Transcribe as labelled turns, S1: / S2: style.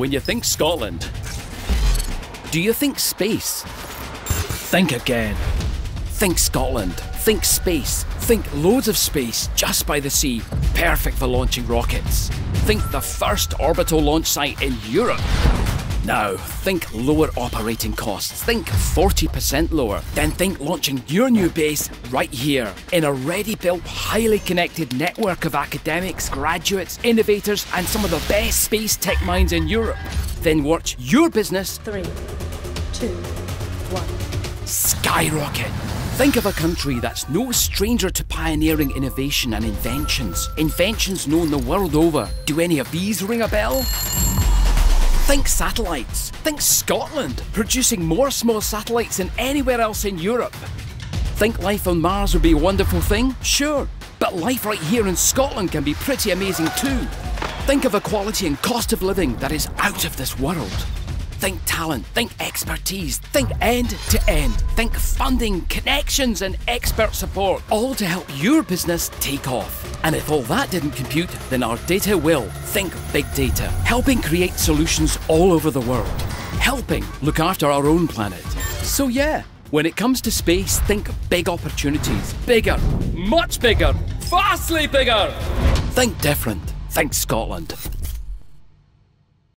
S1: When you think Scotland, do you think space? Think again. Think Scotland. Think space. Think loads of space just by the sea, perfect for launching rockets. Think the first orbital launch site in Europe. Now, think lower operating costs. Think 40% lower. Then think launching your new base right here in a ready built, highly connected network of academics, graduates, innovators, and some of the best space tech minds in Europe. Then watch your business
S2: Three, two, one.
S1: skyrocket. Think of a country that's no stranger to pioneering innovation and inventions. Inventions known the world over. Do any of these ring a bell? Think satellites. Think Scotland, producing more small satellites than anywhere else in Europe. Think life on Mars would be a wonderful thing? Sure. But life right here in Scotland can be pretty amazing too. Think of a quality and cost of living that is out of this world. Think talent, think expertise, think end to end, think funding, connections, and expert support, all to help your business take off. And if all that didn't compute, then our data will. Think big data, helping create solutions all over the world, helping look after our own planet. So, yeah, when it comes to space, think big opportunities, bigger, much bigger, vastly bigger. Think different, think Scotland.